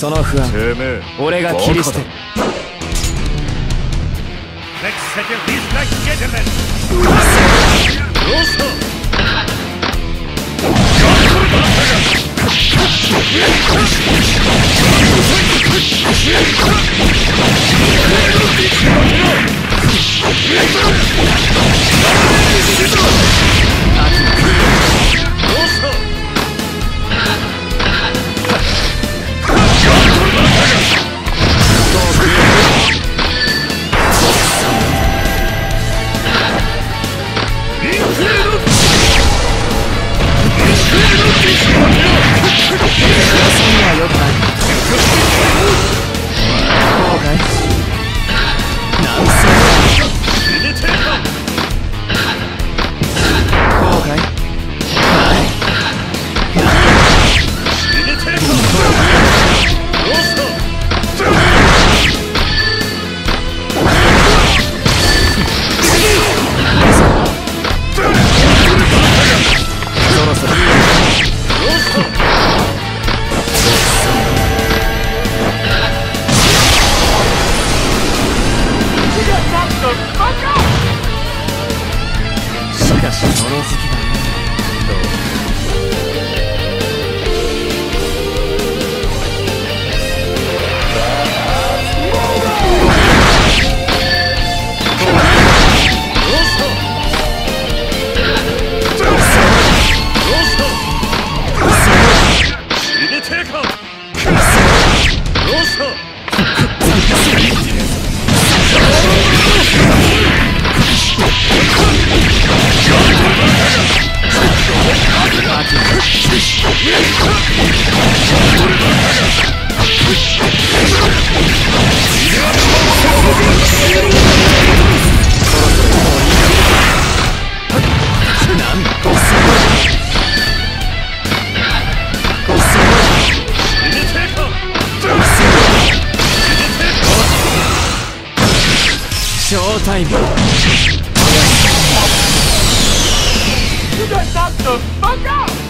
その不安俺が切り捨てしのろ好きだねロショータイム You got knocked the fuck out!